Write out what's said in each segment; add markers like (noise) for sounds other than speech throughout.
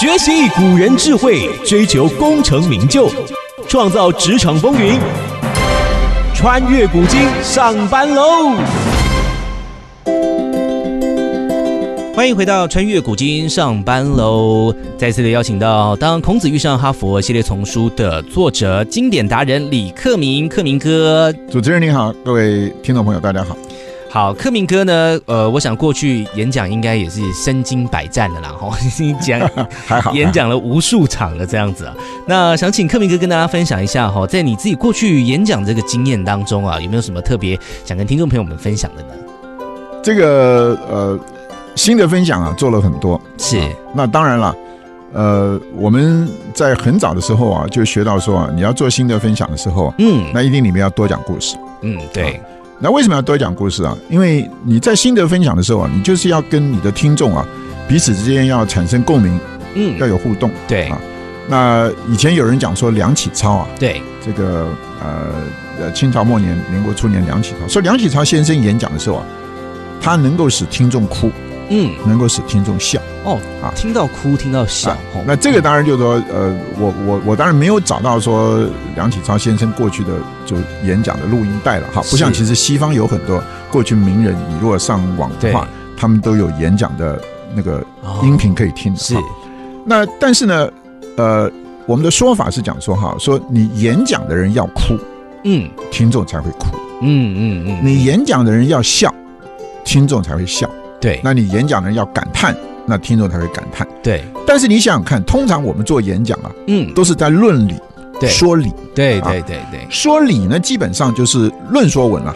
学习古人智慧，追求功成名就，创造职场风云，穿越古今，上班喽！欢迎回到《穿越古今》上班喽！再次的邀请到《当孔子遇上哈佛》系列丛书的作者、经典达人李克明，克明哥。主持人您好，各位听众朋友大家好。好，克明哥呢？呃，我想过去演讲应该也是身经百战的啦，哈，(laughs) 讲 (laughs) 还好，演讲了无数场了这样子啊。那想请克明哥跟大家分享一下哈，在你自己过去演讲这个经验当中啊，有没有什么特别想跟听众朋友们分享的呢？这个呃。新的分享啊，做了很多。是，那当然了，呃，我们在很早的时候啊，就学到说啊，你要做新的分享的时候，嗯，那一定里面要多讲故事。嗯，对。那为什么要多讲故事啊？因为你在心得分享的时候啊，你就是要跟你的听众啊，彼此之间要产生共鸣，嗯，要有互动。对啊。那以前有人讲说梁启超啊，对，这个呃呃清朝末年、民国初年梁启超说梁启超先生演讲的时候啊，他能够使听众哭。嗯，能够使听众笑。哦啊，听到哭，听到笑。那这个当然就是说，呃，我我我当然没有找到说梁启超先生过去的就演讲的录音带了哈，不像其实西方有很多过去名人，你如果上网的话，他们都有演讲的那个音频可以听。是，那但是呢，呃，我们的说法是讲说哈，说你演讲的人要哭，嗯，听众才会哭，嗯嗯嗯，你演讲的人要笑，听众才会笑。对，那你演讲人要感叹，那听众才会感叹。对，但是你想想看，通常我们做演讲啊，嗯，都是在论理，说理。对对对对，说理呢，基本上就是论说文啊，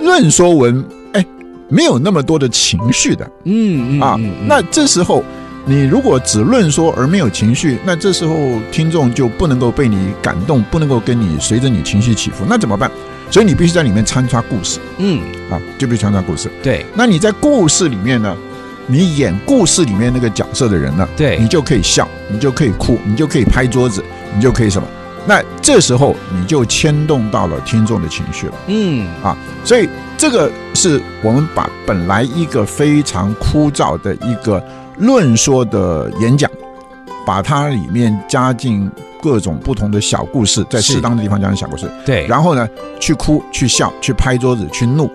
论说文，哎，没有那么多的情绪的。嗯嗯啊，那这时候你如果只论说而没有情绪，那这时候听众就不能够被你感动，不能够跟你随着你情绪起伏，那怎么办？所以你必须在里面穿插故事，嗯，啊，就必须穿插故事。对，那你在故事里面呢，你演故事里面那个角色的人呢，对，你就可以笑，你就可以哭，你就可以拍桌子，你就可以什么？那这时候你就牵动到了听众的情绪了，嗯，啊，所以这个是我们把本来一个非常枯燥的一个论说的演讲，把它里面加进。各种不同的小故事，在适当的地方加上小故事，对，然后呢，去哭、去笑、去拍桌子、去怒，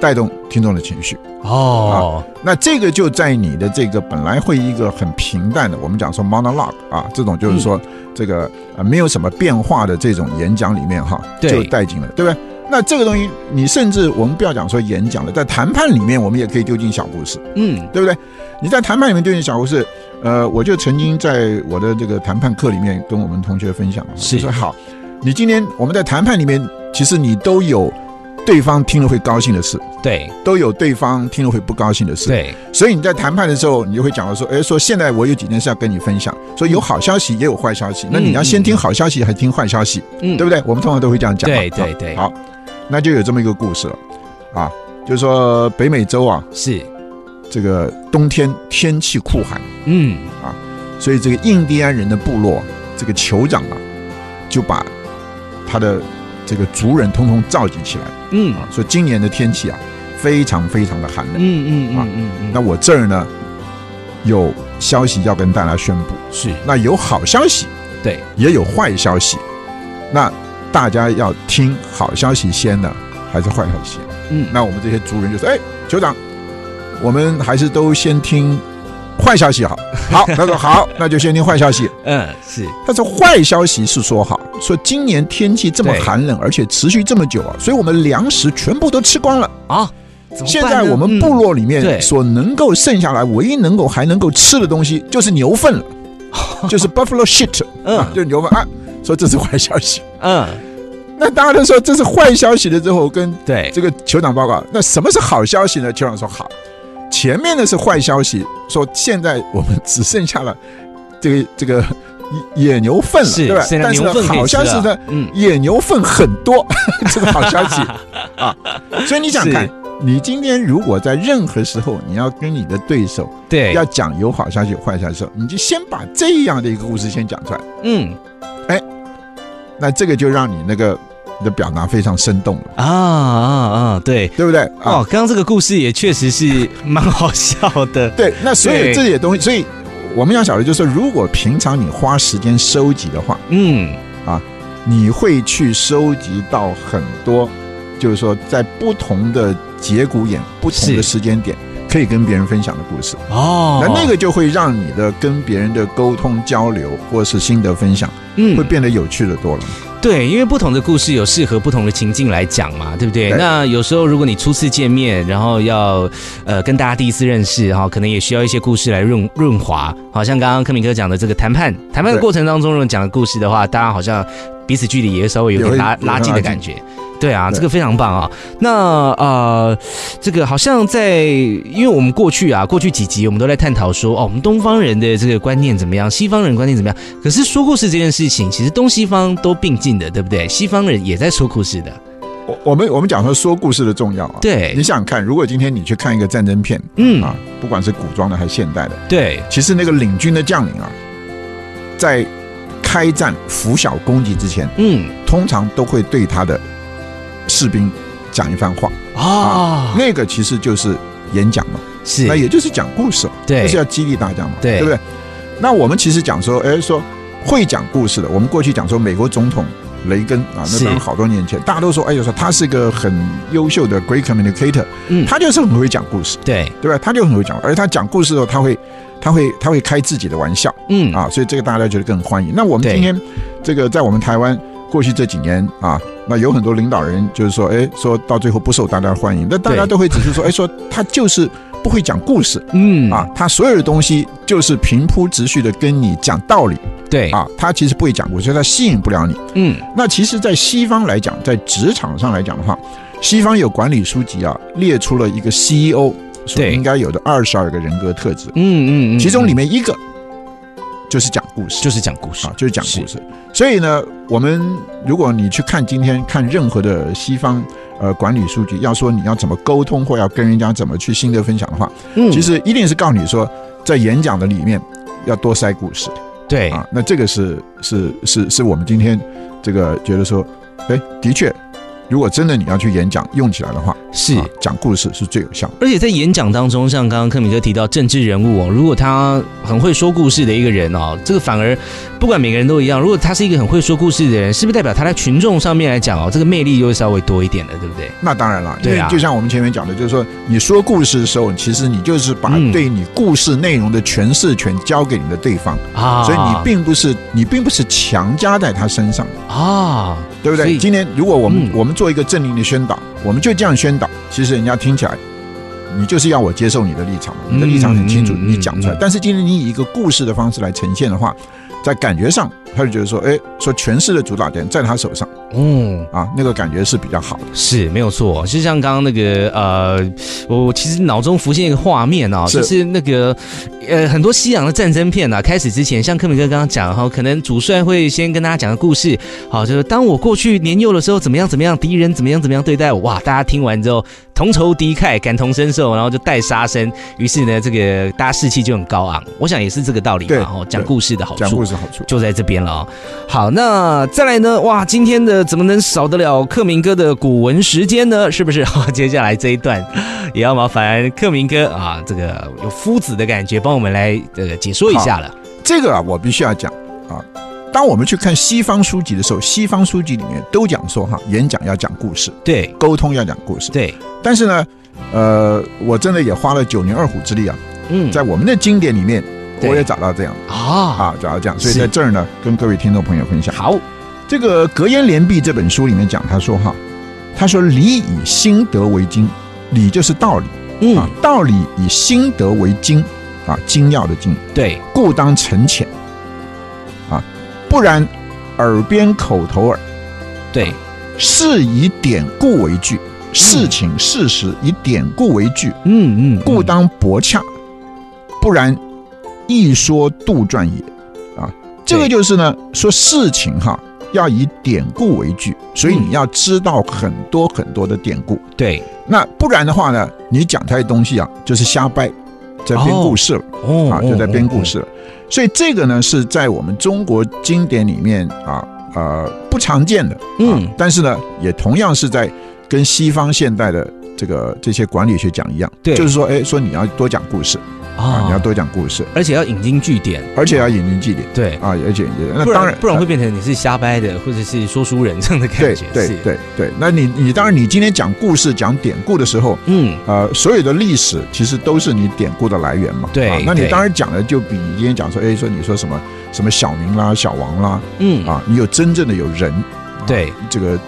带动听众的情绪。哦，那这个就在你的这个本来会一个很平淡的，我们讲说 monologue 啊，这种就是说这个呃没有什么变化的这种演讲里面哈，就带进了，对不对？那这个东西，你甚至我们不要讲说演讲了，在谈判里面，我们也可以丢进小故事，嗯，对不对？你在谈判里面丢进小故事，呃，我就曾经在我的这个谈判课里面跟我们同学分享，是。说好，你今天我们在谈判里面，其实你都有对方听了会高兴的事，对，都有对方听了会不高兴的事，对，所以你在谈判的时候，你就会讲到说，哎，说现在我有几件事要跟你分享，说有好消息也有坏消息，那你要先听好消息还是听坏消息？嗯，对不对？我们通常都会这样讲，对对对，好。那就有这么一个故事了，啊，就是说北美洲啊，是。这个冬天天气酷寒，嗯。啊，所以这个印第安人的部落这个酋长啊，就把他的这个族人通通召集起来，嗯。啊，说今年的天气啊非常非常的寒冷，嗯嗯啊嗯嗯，那我这儿呢有消息要跟大家宣布，是。那有好消息，对，也有坏消息，那。大家要听好消息先呢，还是坏消息？嗯，那我们这些族人就说：“哎，酋长，我们还是都先听坏消息好。(laughs) ”好，他说：“好，那就先听坏消息。”嗯，是。他说：“坏消息是说好，说今年天气这么寒冷，而且持续这么久啊，所以我们粮食全部都吃光了啊。现在我们部落里面所能够剩下来，唯一能够还能够吃的东西就是牛粪了，(laughs) 就是 buffalo shit，嗯，就是牛粪啊。”说这是坏消息，嗯，那大家都说这是坏消息了之后，跟对这个酋长报告，那什么是好消息呢？酋长说好，前面的是坏消息，说现在我们只剩下了这个这个野牛粪了，对吧？但是呢好消息呢，嗯，野牛粪很多，(laughs) 这个好消息啊。所以你想看，你今天如果在任何时候你要跟你的对手对要讲有好消息有坏消息的时候，你就先把这样的一个故事先讲出来，嗯，哎。那这个就让你那个的表达非常生动了啊啊啊！对对不对？哦，刚刚这个故事也确实是蛮好笑的。(laughs) 对，那所以这些东西，所以我们要晓得，就是如果平常你花时间收集的话，嗯，啊，你会去收集到很多，就是说在不同的节骨眼、不同的时间点，可以跟别人分享的故事。哦，那那个就会让你的跟别人的沟通交流，或是心得分享，嗯会变得有趣的多了。对，因为不同的故事有适合不同的情境来讲嘛，对不对？对那有时候如果你初次见面，然后要呃跟大家第一次认识哈，可能也需要一些故事来润润滑。好像刚刚柯明哥讲的这个谈判，谈判的过程当中，如果讲的故事的话，大家好像彼此距离也会稍微有点拉拉近的感觉。对啊，这个非常棒啊。那呃，这个好像在，因为我们过去啊，过去几集我们都在探讨说，哦，我们东方人的这个观念怎么样，西方人观念怎么样。可是说故事这件事情，其实东西方都并进的，对不对？西方人也在说故事的，我我们我们讲说说故事的重要啊。对你想想看，如果今天你去看一个战争片嗯，啊，不管是古装的还是现代的，对，其实那个领军的将领啊，在开战拂晓攻击之前，嗯。通常都会对他的士兵讲一番话。啊，那个其实就是演讲嘛，是。那，也就是讲故事嘛，对。就是要激励大家嘛，对。对不对？那我们其实讲说，哎，说会讲故事的，我们过去讲说美国总统雷根啊，那是。当然好多年前，大家都说，哎呦，说他是一个很优秀的 great communicator，嗯，他就是很会讲故事，对，对吧？他就很会讲，而且他讲故事的时候，他会，他会，他会开自己的玩笑嗯。啊，所以这个大家觉得更欢迎。那我们今天这个在我们台湾过去这几年啊，那有很多领导人就是说，哎，说到最后不受大家欢迎，那大家都会只是说，哎，说他就是不会讲故事。嗯。啊，，他所有的东西就是平铺直叙的跟你讲道理。对，啊，他其实不会讲故事，所以他吸引不了你。嗯。那其实，在西方来讲，在职场上来讲的话，西方有管理书籍啊，列出了一个 CEO 所应该有的二十二个人格特质，嗯嗯嗯，其中里面面一个就是讲故事，就是讲故事。啊，，就是讲故事。所以呢，我们如果你去看今天看任何的西方呃管理数据，要说你要怎么沟通或要跟人家怎么去心得分享的话，嗯。其实一定是告诉你说，在演讲的里面要多塞故事。对，啊。那这个是是是是我们今天这个觉得说，哎，的确，如果真的你要去演讲用起来的话，是啊，讲故事是最有效的。而且在演讲当中，像刚刚克米哥提到政治人物哦，如果他很会说故事的一个人哦，这个反而不管每个人都一样，如果他是一个很会说故事的人，是不是代表他在群众上面来讲哦，这个魅力又会稍微多一点的，对不对？那当然了，因对啊为就像我们前面讲的，就是说你说故事的时候，其实你就是把嗯对你故事内容的诠释权交给你的对方，啊所以你并不是你并不是强加在他身上的。啊，对不对？今天如果我们、嗯我们做一个正令的宣导，我们就这样宣导，其实人家听起来，你就是要我接受你的立场，你的立场很清楚，你讲出来。嗯但是今天你以一个故事的方式来呈现的话，在感觉上，他就觉得说，哎，说全市的主导权在他手上嗯。啊，那个感觉是比较好的。是没有错，就像刚刚那个呃，我我其实脑中浮现一个画面啊，是就是那个呃很多西洋的战争片啊，开始之前，像柯明哥刚刚讲哈，可能主帅会先跟大家讲个故事，好，就是当我过去年幼的时候怎么样怎么样，敌人怎么样怎么样对待我，哇，大家听完之后同仇敌忾，感同身受，然后就带杀身，于是呢，这个大家士气就很高昂，我想也是这个道理对嘛，哦，讲故事的好处讲故事好处，就在这边了哦。好，那再来呢？哇，今天的怎么能少得了克明哥的古文时间呢？是不是？好，(laughs) 接下来这一段也要麻烦克明哥啊，这个有夫子的感觉，帮我们来呃解说一下了。这个啊，我必须要讲啊。当我们去看西方书籍的时候，西方书籍里面都讲说哈，演讲要讲故事，对。沟通要讲故事。对，但是呢，呃，我真的也花了九牛二虎之力啊，嗯，在我们的经典里面，我也找到这样。啊，啊，找到这样，所以在这儿呢，跟各位听众朋友分享。好，这个《格言联璧》这本书里面讲，他说哈，他说理以心得为经，理就是道理。嗯。啊嗯，，道理以心得为经啊，精要的精，对。故当沉潜。啊，不然耳边口头耳，对，是以典故为据，事情事实以典故为据，嗯嗯，故当博洽，不然一说杜撰也啊。这个就是呢，说事情哈要以典故为据，所以嗯你要知道很多很多的典故。对那不然的话呢，你讲出来的东西啊，就是瞎掰，在编故事了、哦啊，就在编故哦事了。所以这个呢，是在我们中国经典里面啊呃不常见的，啊嗯。但是呢，也同样是在跟西方现代的这个这些管理学讲一样，对。就是说，哎，说你要多讲故事啊，你要多讲故事，而且要引经据典，而且要引经据典，对。啊，而且那当然不然会变成你是瞎掰的，或者是说书人这样的感觉。对对对对，那你你当然你今天讲故事讲典故的时候，嗯呃，所有的历史其实都是你典故的来源嘛。对，那你当然讲的就比你今天讲说，哎，说你说什么什么小明啦、小王啦，嗯。啊，你有真正的有人，对。这个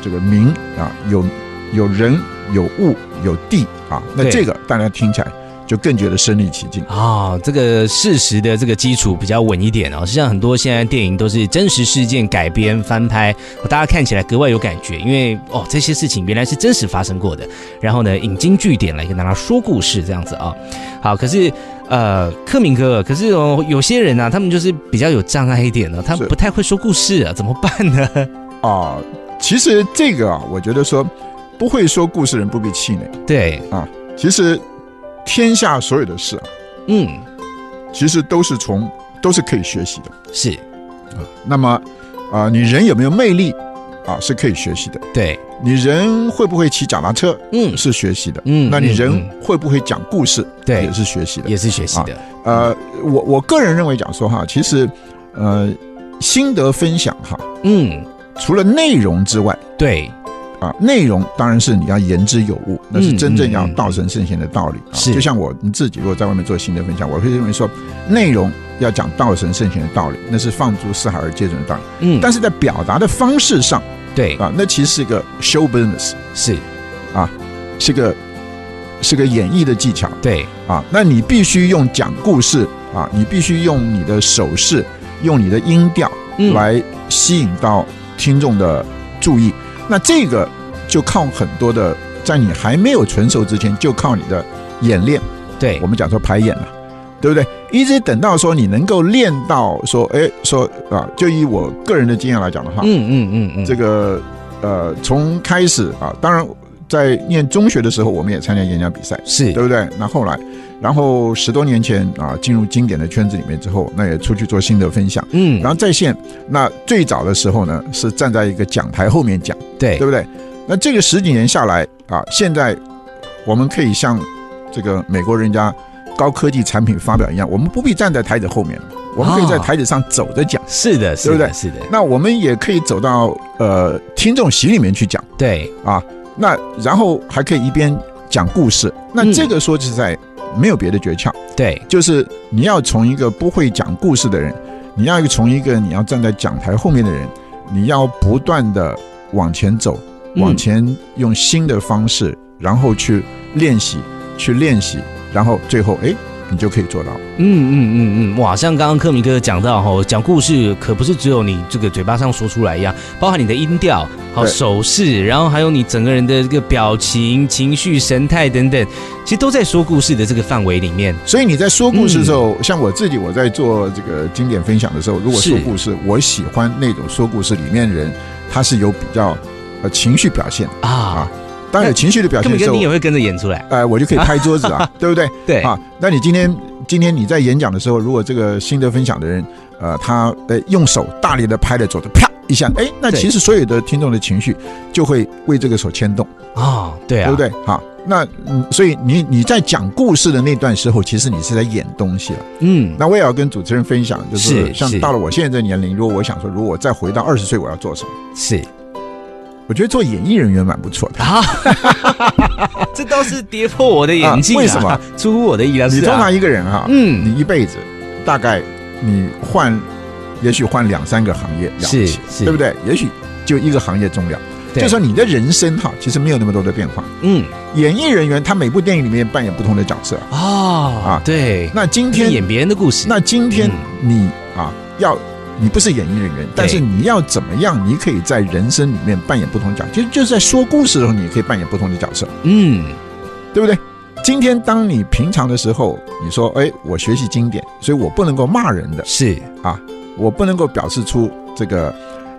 这个名啊，有有人有物有地啊，那这个大家听起来。就更觉得身临其境啊！这个事实的这个基础比较稳一点哦。实际上，很多现在电影都是真实事件改编翻拍，大家看起来格外有感觉，因为哦，这些事情原来是真实发生过的。然后呢，引经据典来跟大家说故事，这样子啊。好，可是呃，克明哥，可是哦，有些人啊，他们就是比较有障碍一点呢，他不太会说故事啊，怎么办呢？啊，其实这个啊，我觉得说不会说故事人不必气馁。对啊，其实。天下所有的事啊，嗯，其实都是从都是可以学习的，是。啊。那么啊，你人有没有魅力？啊，是可以学习的。对，你人会不会骑脚踏车，嗯，是学习的。嗯，那你人会不会讲故事，对，也是学习的，也是学习的。呃，我我个人认为讲说哈，其实呃，心得分享哈，嗯，除了内容之外，对。啊，内容当然是你要言之有物，那是真正要道神圣贤的道理。是，就像我们自己如果在外面做新的分享，我会认为说，内容要讲道神圣贤的道理，那是放诸四海而皆准的道理。嗯，但是在表达的方式上，对。啊，那其实是一个 show business，是。啊，是个是个演绎的技巧。对。啊，那你必须用讲故事啊，你必须用你的手势，用你的音调来吸引到听众的注意。那这个就靠很多的，在你还没有成熟之前，就靠你的演练。对我们讲说排演了，对不对？一直等到说你能够练到说，哎，说啊，就以我个人的经验来讲的话，嗯嗯嗯嗯，这个呃，从开始啊，当然在念中学的时候，我们也参加演讲比赛，是对不对？那后来，然后十多年前啊，进入经典的圈子里面之后，那也出去做心得分享，嗯，然后在线。那最早的时候呢，是站在一个讲台后面讲。对，对不对？那这个十几年下来啊，现在我们可以像这个美国人家高科技产品发表一样，我们不必站在台子后面了，我们可以在台子上走着讲。是的，对不对？是的。那我们也可以走到呃听众席里面去讲。对啊，那然后还可以一边讲故事。那这个说实在没有别的诀窍，对，就是你要从一个不会讲故事的人，你要从一个你要站在讲台后面的人。你要不断的往前走，往前用新的方式，然后去练习，去练习，然后最后，哎。你就可以做到。嗯嗯嗯嗯，哇，像刚刚克明哥讲到哈，讲故事可不是只有你这个嘴巴上说出来一样，包含你的音调、好手势，然后还有你整个人的这个表情、情绪、神态等等，其实都在说故事的这个范围里面。所以你在说故事的时候，像我自己，我在做这个经典分享的时候，如果说故事，我喜欢那种说故事里面人，他是有比较呃情绪表现啊啊。当有情绪的表现的时候，你也会跟着演出来。哎，我就可以拍桌子啊，(laughs) 对不对？对啊。那你今天今天你在演讲的时候，如果这个心得分享的人，呃，他呃用手大力的拍了桌子，啪一下，哎，那其实所有的听众的情绪就会为这个手牵动啊，对啊，对不对？好，那嗯，所以你你在讲故事的那段时候，其实你是在演东西了。嗯，那我也要跟主持人分享，就是像到了我现在这年龄，如果我想说，如果我再回到二十岁，我要做什么？是。我觉得做演艺人员蛮不错的啊，(laughs) 这倒是跌破我的眼镜。为什么？出乎我的意料。你通常一个人哈，嗯，你一辈子大概你换，也许换两三个行业，是是，对不对？也许就一个行业重要。就说你的人生哈，其实没有那么多的变化。嗯，演艺人员他每部电影里面扮演不同的角色啊啊，对。那今天演别人的故事，那今天你啊要。你不是演艺人员，但是你要怎么样？你可以在人生里面扮演不同角，其实就是在说故事的时候，你可以扮演不同的角色，嗯，对不对？今天当你平常的时候，你说，哎，我学习经典，所以我不能够骂人的，是啊，我不能够表示出这个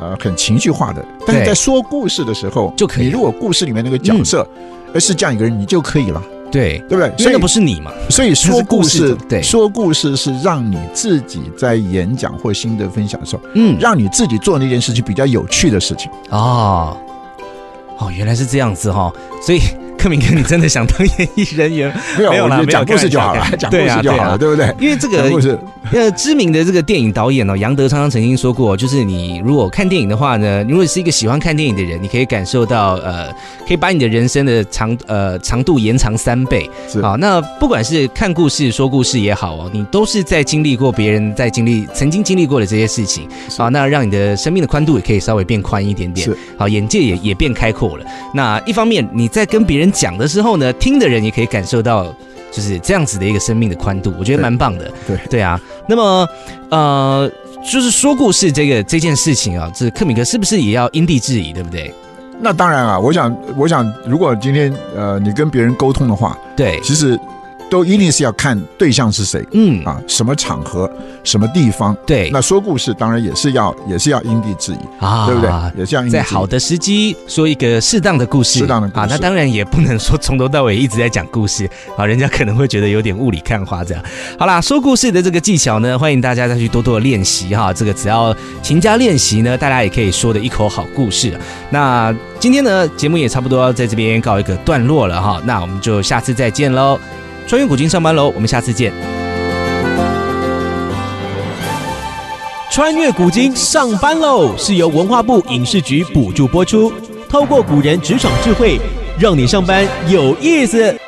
呃很情绪化的，但是在说故事的时候就可以。你如果故事里面那个角色，而是这样一个人，你就可以了。对对不对？所以不是你嘛？所以说故事，对，说故事是让你自己在演讲或心得分享的时候，嗯，让你自己做那件事情比较有趣的事情。哦，哦，原来是这样子哈。所以柯明哥，你真的想当演艺人员？没有，没有讲故事就好了，讲故事就好了，对不对？因为这个呃，知名的这个电影导演哦，杨德昌曾经说过，就是你如果看电影的话呢，如果是一个喜欢看电影的人，你可以感受到呃，可以把你的人生的长呃长度延长三倍。好，那不管是看故事、说故事也好哦，你都是在经历过别人在经历、曾经经历过的这些事情啊，那让你的生命的宽度也可以稍微变宽一点点，好，眼界也也变开阔了。那一方面你在跟别人讲的时候呢，听的人也可以感受到。就是这样子的一个生命的宽度，我觉得蛮棒的。对对啊，那么呃，就是说故事这个这件事情啊，这克米克是不是也要因地制宜，对不对？那当然啊，我想，我想，如果今天呃你跟别人沟通的话，对，其实。都一定是要看对象是谁，嗯啊，什么场合，什么地方，对，那说故事当然也是要，也是要因地制宜啊，对不对？也是要在好的时机说一个适当的故事，适当的啊，那当然也不能说从头到尾一直在讲故事啊，人家可能会觉得有点雾里看花这样。好啦，说故事的这个技巧呢，欢迎大家再去多多的练习哈，这个只要勤加练习呢，大家也可以说的一口好故事。那今天呢，节目也差不多在这边告一个段落了哈，那我们就下次再见喽。穿越古今上班喽，我们下次见。穿越古今上班喽，是由文化部影视局补助播出，透过古人职场智慧，让你上班有意思。